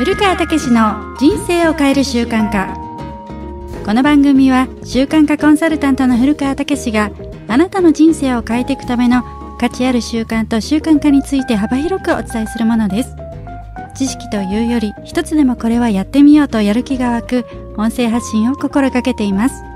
古川武の人生を変える習慣化。この番組は習慣化コンサルタントの古川武史があなたの人生を変えていくための価値ある習慣と習慣化について幅広くお伝えするものです。知識というより一つでもこれはやってみようとやる気が湧く音声発信を心がけています。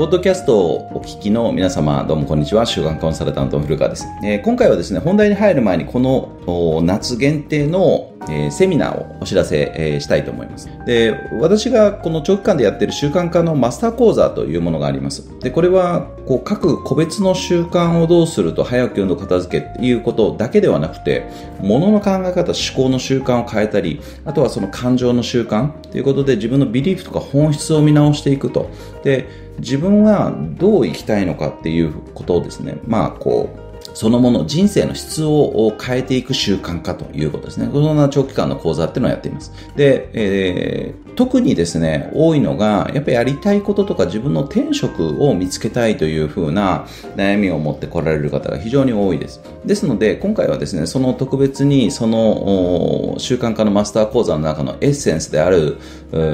ポッドキャストをお聞きの皆様、どうもこんにちは。週刊コンサルタントの古川です。えー、今回はですね、本題に入る前にこの夏限定の、えー、セミナーをお知らせ、えー、したいと思います。で、私がこの長期間でやっている習慣化のマスター講座というものがあります。で、これはこう各個別の習慣をどうすると早く運動片付けっていうことだけではなくて、物の考え方、思考の習慣を変えたり、あとはその感情の習慣ということで自分のビリーフとか本質を見直していくと。で、自分はどう生きたいのかっていうことをですね、まあこう、そのもの、人生の質を変えていく習慣化ということですね。そんな長期間の講座っていうのをやっています。で、えー、特にですね、多いのが、やっぱりやりたいこととか自分の転職を見つけたいというふうな悩みを持って来られる方が非常に多いです。ですので、今回はですね、その特別にその習慣化のマスター講座の中のエッセンスである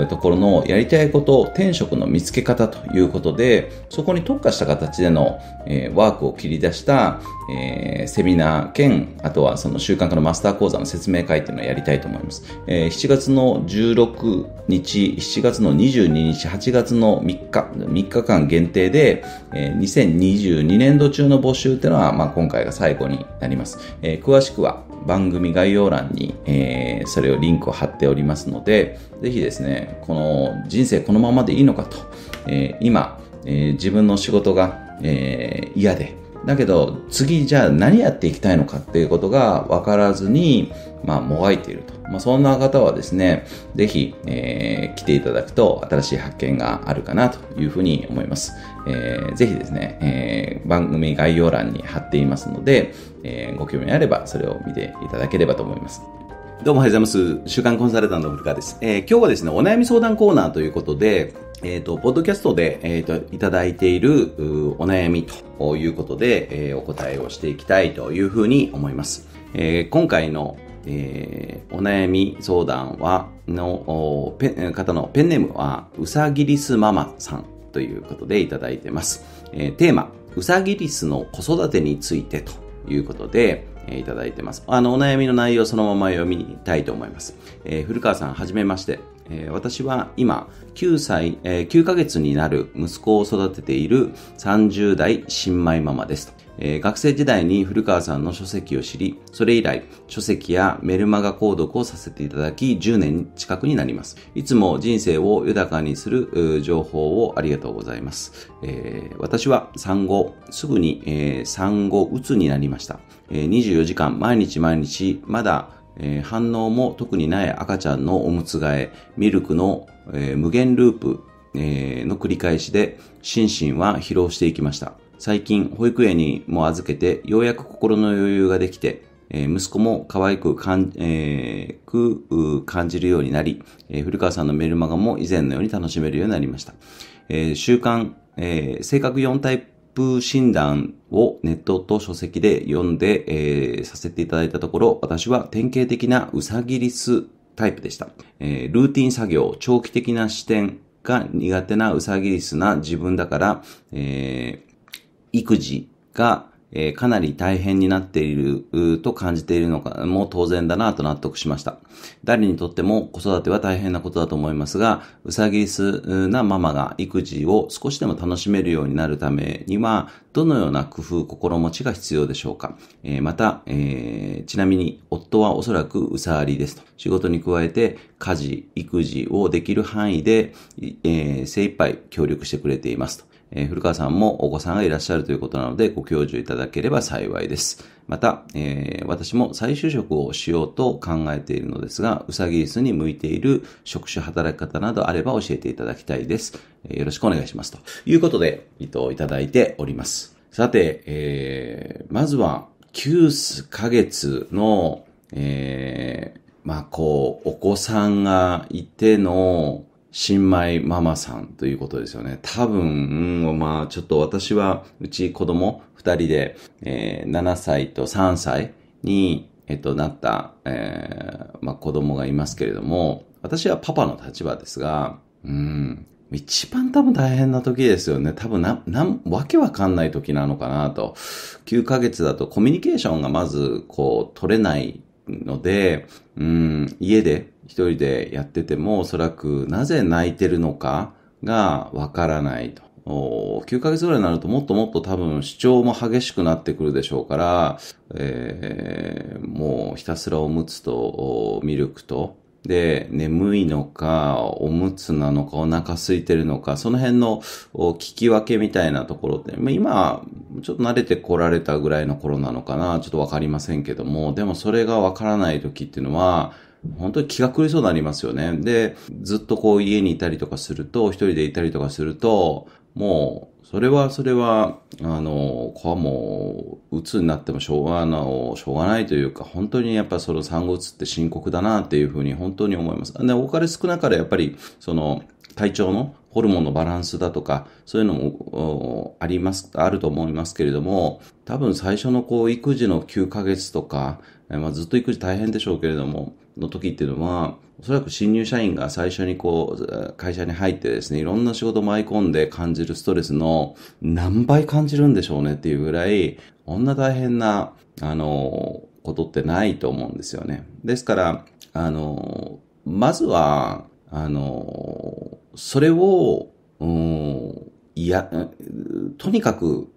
ところのやりたいこと、転職の見つけ方ということで、そこに特化した形での、えー、ワークを切り出した、え、セミナー兼、あとはその習慣化のマスター講座の説明会っていうのをやりたいと思います。えー、7月の16日、7月の22日、8月の3日、3日間限定で、えー、2022年度中の募集っていうのは、まあ、今回が最後になります。えー、詳しくは番組概要欄に、えー、それをリンクを貼っておりますので、ぜひですね、この人生このままでいいのかと、えー、今、えー、自分の仕事が、えー、嫌で、だけど次じゃあ何やっていきたいのかっていうことが分からずに、まあ、もがいていると。まあ、そんな方はですね、ぜひ、えー、来ていただくと新しい発見があるかなというふうに思います。えー、ぜひですね、えー、番組概要欄に貼っていますので、えー、ご興味あればそれを見ていただければと思います。どうもおはようございます。週刊コンサルタントの古川です。えー、今日はですね、お悩み相談コーナーということで、えっ、ー、と、ポッドキャストで、えっ、ー、と、いただいているお悩みということで、えー、お答えをしていきたいというふうに思います。えー、今回の、えー、お悩み相談は、の、ペ方のペンネームは、うさぎりすママさんということでいただいてます。えー、テーマ、うさぎりすの子育てについてということで、えいただいてます。あの、お悩みの内容そのまま読みたいと思います。えー、古川さん、はじめまして。えー、私は今、9歳、えー、9ヶ月になる息子を育てている30代新米ママですとえー、学生時代に古川さんの書籍を知り、それ以来、書籍やメルマガ購読をさせていただき、10年近くになります。いつも人生を豊かにする情報をありがとうございます。えー、私は産後、すぐに、えー、産後うつになりました。えー、24時間、毎日毎日、まだえー、反応も特にない赤ちゃんのおむつ替え、ミルクの、えー、無限ループ、えー、の繰り返しで、心身は疲労していきました。最近、保育園にも預けて、ようやく心の余裕ができて、え息子も可愛く感,、えー、く感じるようになり、えー、古川さんのメルマガも以前のように楽しめるようになりました。えー、習慣、えー、性格4タイプ診断をネットと書籍で読んで、えー、させていただいたところ、私は典型的なうさぎリスタイプでした。えー、ルーティン作業、長期的な視点が苦手なうさぎリスな自分だから、え、育児がえー、かなり大変になっていると感じているのかも当然だなと納得しました。誰にとっても子育ては大変なことだと思いますが、うさぎリスなママが育児を少しでも楽しめるようになるためには、どのような工夫、心持ちが必要でしょうか。えー、また、えー、ちなみに夫はおそらくうさありですと。仕事に加えて家事、育児をできる範囲で、えー、精一杯協力してくれていますと。えー、古川さんもお子さんがいらっしゃるということなので、ご教授いただければ幸いです。また、えー、私も再就職をしようと考えているのですが、うさぎリスに向いている職種働き方などあれば教えていただきたいです。えー、よろしくお願いします。ということで、意図をいただいております。さて、えー、まずは、9ヶ月の、えー、まあ、こう、お子さんがいての、新米ママさんということですよね。多分、うんまあちょっと私は、うち子供二人で、えー、7歳と3歳に、えっと、なった、えー、まあ、子供がいますけれども、私はパパの立場ですが、うん、一番多分大変な時ですよね。多分な、なん、わけわかんない時なのかなと。9ヶ月だとコミュニケーションがまず、こう、取れないので、うん、家で一人でやってても、おそらくなぜ泣いてるのかがわからないと。9ヶ月ぐらいになるともっともっと多分主張も激しくなってくるでしょうから、えー、もうひたすらおむつとミルクとで、眠いのか、おむつなのか、お腹空いてるのか、その辺の聞き分けみたいなところって、まあ、今、ちょっと慣れてこられたぐらいの頃なのかな、ちょっとわかりませんけども、でもそれがわからない時っていうのは、本当に気が狂いそうになりますよね。で、ずっとこう家にいたりとかすると、一人でいたりとかすると、もう、それはそれは、あの、こはもう、鬱になってもしょうがない、しょうがないというか、本当にやっぱその産後うつって深刻だなっていうふうに本当に思います。で、多かれ少なかれやっぱり、その、体調のホルモンのバランスだとか、そういうのもあります、あると思いますけれども、多分最初のこう、育児の9ヶ月とか、まあ、ずっと育児大変でしょうけれども、の時っていうのは、おそらく新入社員が最初にこう、会社に入ってですね、いろんな仕事舞い込んで感じるストレスの何倍感じるんでしょうねっていうぐらい、こんな大変な、あの、ことってないと思うんですよね。ですから、あの、まずは、あの、それを、うん、いや、とにかく、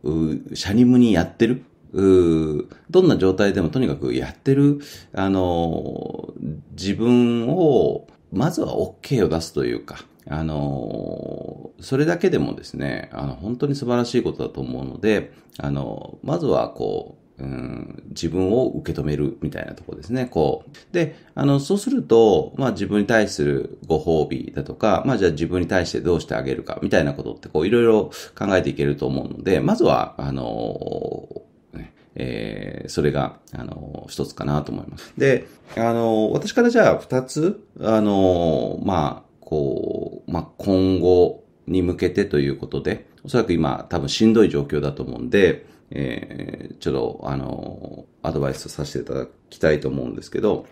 シャニムにやってる。どんな状態でもとにかくやってる、あの、自分を、まずは OK を出すというか、あの、それだけでもですね、あの、本当に素晴らしいことだと思うので、あの、まずはこう、うん、自分を受け止めるみたいなとこですね。こう。で、あの、そうすると、まあ自分に対するご褒美だとか、まあじゃあ自分に対してどうしてあげるかみたいなことってこういろいろ考えていけると思うので、まずは、あの、えー、それが、あの、一つかなと思います。で、あの、私からじゃあ二つ、あの、まあ、こう、まあ、今後に向けてということで、おそらく今多分しんどい状況だと思うんで、えー、ちょっと、あの、アドバイスさせていただきたいと思うんですけど、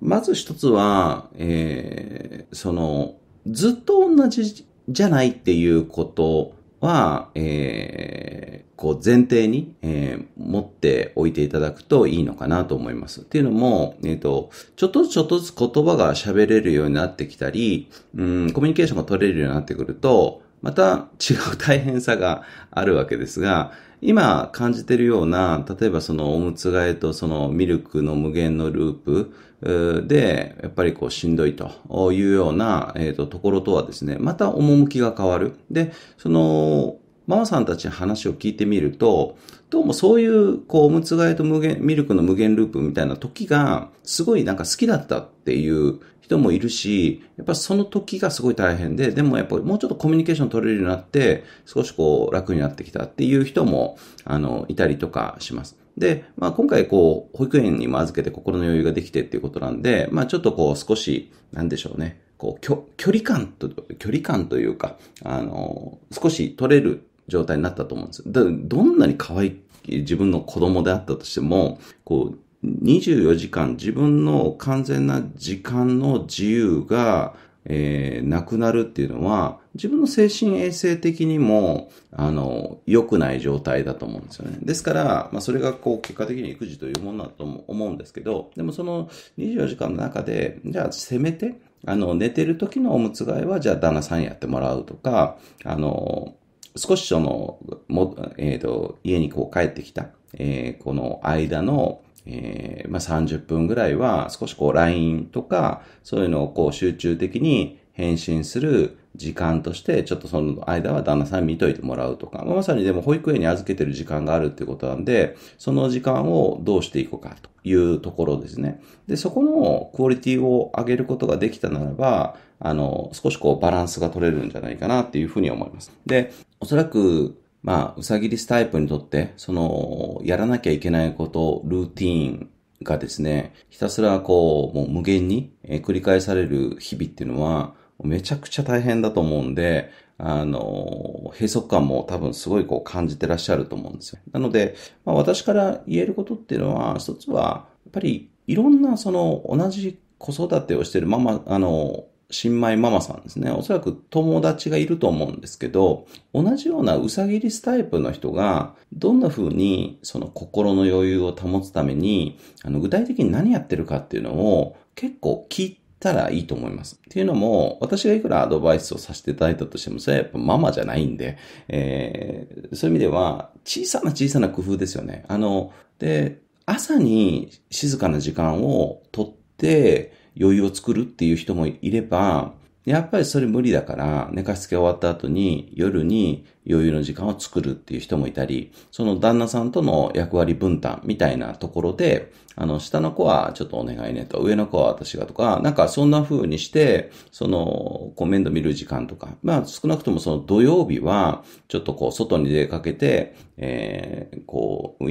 まず一つは、えー、その、ずっと同じじゃないっていうことは、えー、こう前提に、えー、持っておいていただくといいのかなと思います。っていうのも、えっ、ー、と、ちょっとずつちょっとずつ言葉が喋れるようになってきたり、うん、コミュニケーションが取れるようになってくると、また違う大変さがあるわけですが、今感じてるような、例えばそのおむつ替えとそのミルクの無限のループで、やっぱりこうしんどいというような、えー、とところとはですね、また趣が変わる。で、その、ママさんたちに話を聞いてみると、どうもそういう、こう、おむつ替えと無限、ミルクの無限ループみたいな時が、すごいなんか好きだったっていう人もいるし、やっぱその時がすごい大変で、でもやっぱりもうちょっとコミュニケーション取れるようになって、少しこう楽になってきたっていう人も、あの、いたりとかします。で、まあ今回こう、保育園にも預けて心の余裕ができてっていうことなんで、まあちょっとこう少し、なんでしょうね。こう、距離感と、距離感というか、あの、少し取れる状態になったと思うんです。どんなに可愛い自分の子供であったとしても、こう、24時間自分の完全な時間の自由が、えー、なくなるっていうのは、自分の精神衛生的にも、あの、良くない状態だと思うんですよね。ですから、まあ、それがこう、結果的に育児というものだと思うんですけど、でもその24時間の中で、じゃあ、せめて、あの、寝てる時のおむつ替えは、じゃあ、旦那さんやってもらうとか、あの、少しその、も、えっ、ー、と、家にこう帰ってきた、えー、この間の、えー、まあ、30分ぐらいは少しこう LINE とか、そういうのをこう集中的に返信する時間として、ちょっとその間は旦那さん見といてもらうとか、まさにでも保育園に預けてる時間があるっていうことなんで、その時間をどうしていこうかというところですね。で、そこのクオリティを上げることができたならば、あの、少しこうバランスが取れるんじゃないかなっていうふうに思います。で、おそらくまあ、うさぎリスタイプにとって、その、やらなきゃいけないこと、ルーティーンがですね、ひたすらこう、もう無限に繰り返される日々っていうのは、めちゃくちゃ大変だと思うんで、あの、閉塞感も多分すごいこう感じてらっしゃると思うんですよ。なので、まあ、私から言えることっていうのは、一つは、やっぱりいろんなその同じ子育てをしてるママ、あの、新米ママさんですね。おそらく友達がいると思うんですけど、同じようなうさぎリスタイプの人が、どんな風にその心の余裕を保つために、あの、具体的に何やってるかっていうのを結構聞いたらいいと思います。っていうのも、私がいくらアドバイスをさせていただいたとしても、それはやっぱママじゃないんで、えー、そういう意味では、小さな小さな工夫ですよね。あの、で、朝に静かな時間をとって、余裕を作るっていう人もいれば、やっぱりそれ無理だから、寝かしつけ終わった後に夜に余裕の時間を作るっていう人もいたり、その旦那さんとの役割分担みたいなところで、あの、下の子はちょっとお願いねと、上の子は私がとか、なんかそんな風にして、その、こう面倒見る時間とか、まあ少なくともその土曜日は、ちょっとこう外に出かけて、えー、こう、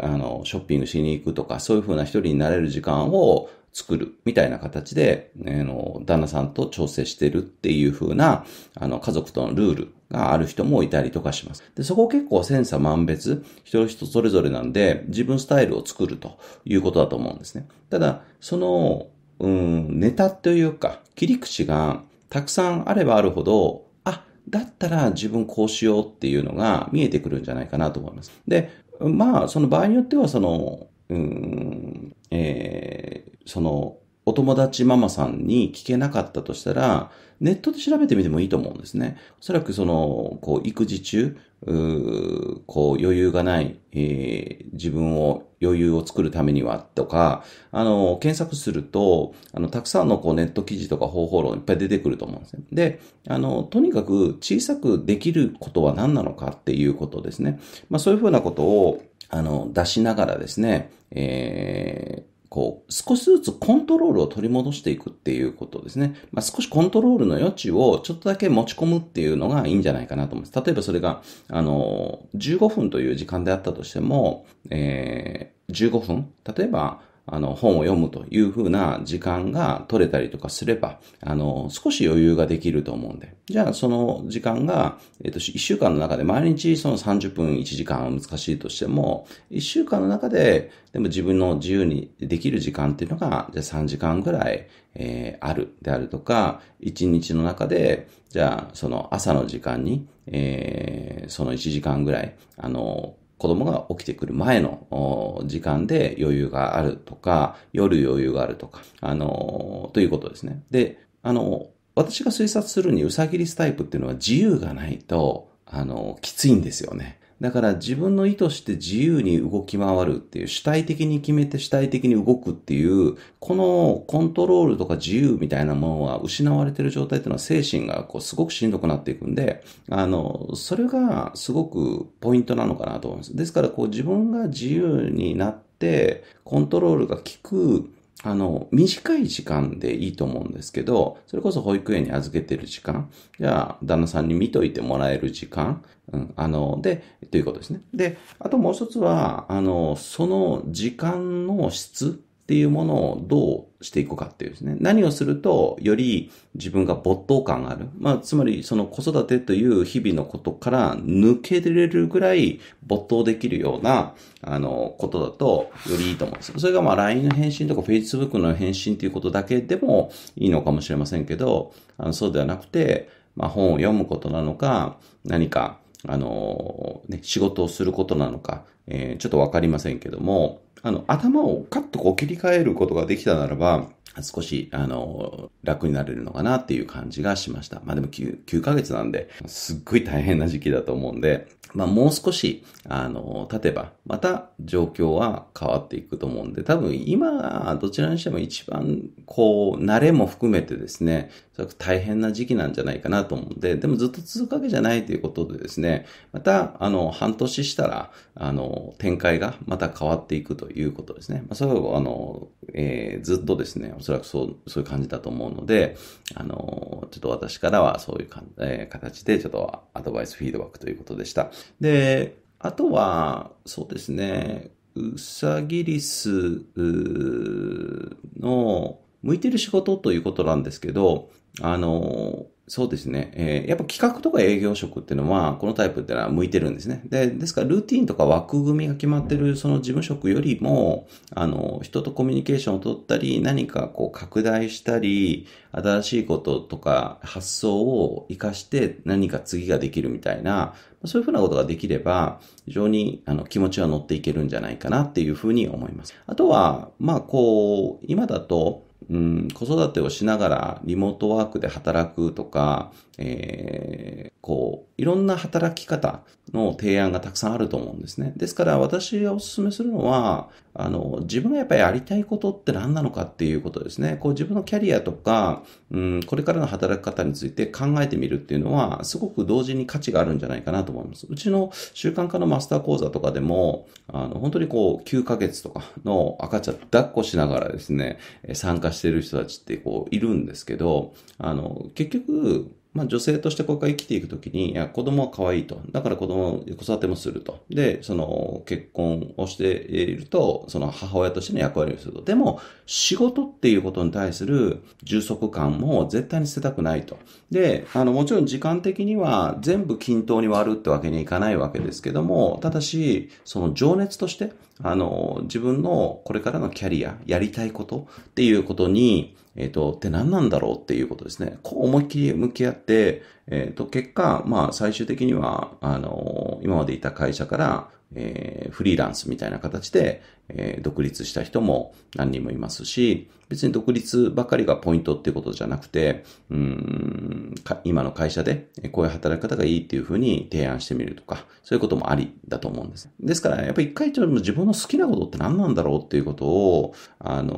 あの、ショッピングしに行くとか、そういう風な一人になれる時間を作るみたいな形で、あの、旦那さんと調整してるっていう風な、あの、家族とのルールがある人もいたりとかします。で、そこ結構千差万別、人人それぞれなんで、自分スタイルを作るということだと思うんですね。ただ、その、うん、ネタというか、切り口がたくさんあればあるほど、あ、だったら自分こうしようっていうのが見えてくるんじゃないかなと思います。で、まあ、その場合によっては、その、うん、えー、その、お友達ママさんに聞けなかったとしたら、ネットで調べてみてもいいと思うんですね。おそらくその、こう、育児中、うこう、余裕がない、えー、自分を余裕を作るためにはとか、あの、検索すると、あの、たくさんのこうネット記事とか方法論いっぱい出てくると思うんですね。で、あの、とにかく小さくできることは何なのかっていうことですね。まあそういうふうなことを、あの、出しながらですね、えー、こう、少しずつコントロールを取り戻していくっていうことですね。まあ、少しコントロールの余地をちょっとだけ持ち込むっていうのがいいんじゃないかなと思います。例えばそれが、あの、15分という時間であったとしても、えー、15分例えば、あの、本を読むというふうな時間が取れたりとかすれば、あの、少し余裕ができると思うんで。じゃあ、その時間が、えっ、と、1週間の中で毎日その30分1時間は難しいとしても、1週間の中で、でも自分の自由にできる時間っていうのが、じゃあ3時間ぐらい、えー、あるであるとか、1日の中で、じゃあ、その朝の時間に、えー、その1時間ぐらい、あの、子供が起きてくる前の時間で余裕があるとか、夜余裕があるとか、あの、ということですね。で、あの、私が推察するにウサギリスタイプっていうのは自由がないと、あの、きついんですよね。だから自分の意図して自由に動き回るっていう、主体的に決めて主体的に動くっていう、このコントロールとか自由みたいなものは失われてる状態っていうのは精神がこうすごくしんどくなっていくんで、あの、それがすごくポイントなのかなと思います。ですからこう自分が自由になって、コントロールが効くあの、短い時間でいいと思うんですけど、それこそ保育園に預けてる時間、じゃあ、旦那さんに見といてもらえる時間、うん、あの、で、ということですね。で、あともう一つは、あの、その時間の質っていうものをどうしていくかっていうですね。何をすると、より自分が没頭感がある。まあ、つまり、その子育てという日々のことから抜けれるぐらい没頭できるような、あの、ことだと、よりいいと思うんです。それがまあ、LINE の返信とか Facebook の返信ということだけでもいいのかもしれませんけど、あのそうではなくて、まあ、本を読むことなのか、何か、あの、ね、仕事をすることなのか、えー、ちょっとわかりませんけども、あの、頭をカッとこう切り替えることができたならば、少し、あの、楽になれるのかなっていう感じがしました。まあでも 9, 9ヶ月なんで、すっごい大変な時期だと思うんで、まあもう少し、あの、経てば、また状況は変わっていくと思うんで、多分今、どちらにしても一番、こう、慣れも含めてですね、大変な時期なんじゃないかなと思うんで、でもずっと続くわけじゃないということでですね、また、あの、半年したら、あの、展開がまた変わっていくということですね。まあ、それを、あの、えー、ずっとですね、おそらくそう、そういう感じだと思うので、あの、ちょっと私からはそういうか、えー、形で、ちょっとアドバイスフィードバックということでした。で、あとは、そうですね、うさぎリスの向いてる仕事ということなんですけど、あの、そうですね。えー、やっぱ企画とか営業職っていうのは、このタイプっていうのは向いてるんですね。で、ですから、ルーティンとか枠組みが決まってるその事務職よりも、あの、人とコミュニケーションを取ったり、何かこう拡大したり、新しいこととか発想を活かして何か次ができるみたいな、そういうふうなことができれば、非常にあの気持ちは乗っていけるんじゃないかなっていうふうに思います。あとは、まあこう、今だと、うん、子育てをしながらリモートワークで働くとか、えー、こう、いろんな働き方の提案がたくさんあると思うんですね。ですから私がお勧めするのは、あの、自分がやっぱりやりたいことって何なのかっていうことですね。こう自分のキャリアとか、うん、これからの働き方について考えてみるっていうのは、すごく同時に価値があるんじゃないかなと思います。うちの習慣化のマスター講座とかでも、あの、本当にこう、9ヶ月とかの赤ちゃん抱っこしながらですね、参加してる人たちってこう、いるんですけど、あの、結局、まあ、女性としてこれから生きていくときに、いや、子供は可愛いと。だから子供、子育てもすると。で、その、結婚をしていると、その母親としての役割をすると。でも、仕事っていうことに対する充足感も絶対に捨てたくないと。で、あの、もちろん時間的には全部均等に割るってわけにいかないわけですけども、ただし、その情熱として、あの、自分のこれからのキャリア、やりたいことっていうことに、えっ、ー、と、って何なんだろうっていうことですね。こう思いっきり向き合って、えっ、ー、と、結果、まあ、最終的には、あの、今までいた会社から、えー、フリーランスみたいな形で、えー、独立した人も何人もいますし、別に独立ばかりがポイントっていうことじゃなくて、うん今の会社でこういう働き方がいいっていうふうに提案してみるとか、そういうこともありだと思うんです。ですから、やっぱり一回ちょっと自分の好きなことって何なんだろうっていうことを、あの、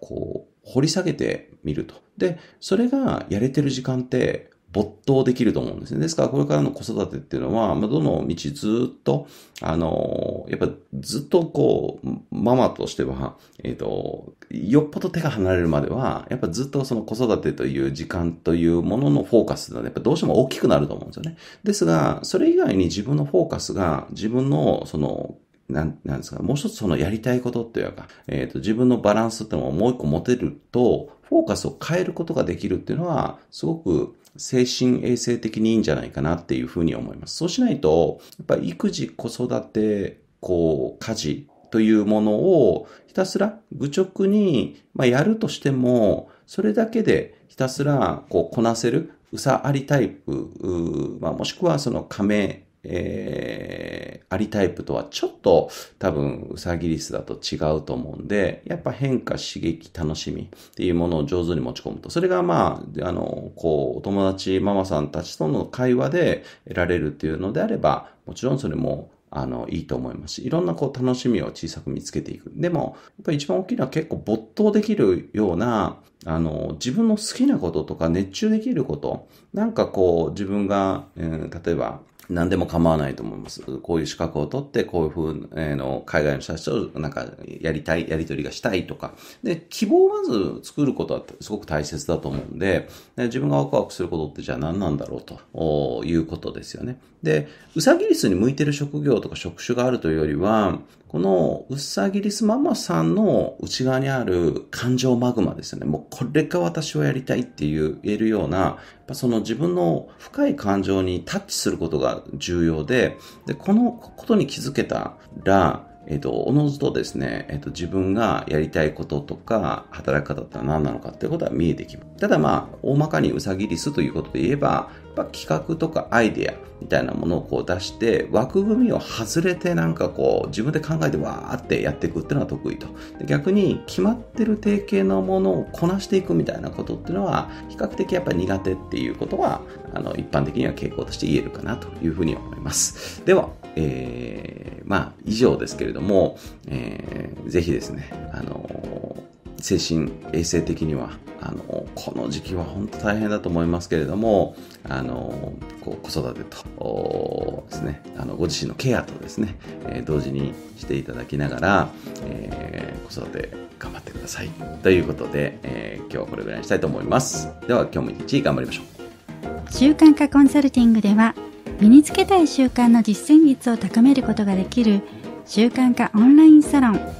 こう、掘り下げてみると。で、それがやれてる時間って没頭できると思うんですね。ですから、これからの子育てっていうのは、まあ、どの道ずっと、あの、やっぱずっとこう、ママとしては、えっ、ー、と、よっぽど手が離れるまでは、やっぱずっとその子育てという時間というもののフォーカスが、やっぱどうしても大きくなると思うんですよね。ですが、それ以外に自分のフォーカスが、自分のそのなん、なんですか、もう一つそのやりたいことっていうか、えっ、ー、と、自分のバランスっていうのをもう一個持てると、フォーカスを変えることができるっていうのは、すごく精神衛生的にいいんじゃないかなっていうふうに思います。そうしないと、やっぱ育児、子育て、こう、家事というものをひたすら愚直に、まあ、やるとしても、それだけでひたすらこうこなせる、うさありタイプ、まあ、もしくはその仮名えー、アリタイプとはちょっと多分ウサギリスだと違うと思うんで、やっぱ変化、刺激、楽しみっていうものを上手に持ち込むと。それがまあ、あの、こう、お友達、ママさんたちとの会話で得られるっていうのであれば、もちろんそれもあの、いいと思いますし、いろんなこう楽しみを小さく見つけていく。でも、やっぱり一番大きいのは結構没頭できるような、あの、自分の好きなこととか熱中できること、なんかこう自分が、えー、例えば何でも構わないと思います。こういう資格を取って、こういうふう、えー、の、海外の人たちとなんかやりたい、やり取りがしたいとか。で、希望をまず作ることはすごく大切だと思うんで、で自分がワクワクすることってじゃあ何なんだろうということですよね。で、うさぎリスに向いてる職業とか職種があるというよりは、このうさぎリスママさんの内側にある感情マグマですよね。もうこれが私はやりたいっていう言えるような、その自分の深い感情にタッチすることが重要で、で、このことに気づけたら、えっ、ー、と、おのずとですね、えっ、ー、と、自分がやりたいこととか、働き方って何なのかっていうことは見えてきます。ただまあ、大まかにうさぎリスということで言えば、ぱ企画とかアイデアみたいなものをこう出して、枠組みを外れてなんかこう、自分で考えてわーってやっていくっていうのは得意と。逆に、決まってる定型のものをこなしていくみたいなことっていうのは、比較的やっぱ苦手っていうことは、あの、一般的には傾向として言えるかなというふうに思います。では、えー、まあ、以上ですけれども、えー、ぜひですね、あの精神衛生的にはあのこの時期は本当大変だと思いますけれどもあのこう子育てとですねあのご自身のケアとですね、えー、同時にしていただきながら、えー、子育て頑張ってください。ということで、えー、今日はこれぐらいにしたいと思います。では今日も一日頑張りましょう。習慣化コンサルティングでは身につけたい習慣の実践率を高めることができる習慣化オンラインサロン。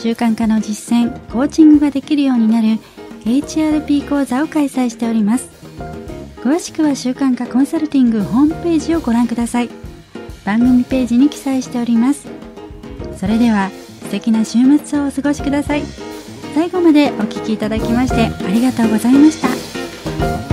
習慣化の実践コーチングができるようになる HRP 講座を開催しております。詳しくは習慣化コンサルティングホームページをご覧ください。番組ページに記載しております。それでは素敵な週末をお過ごしください。最後までお聴きいただきましてありがとうございました。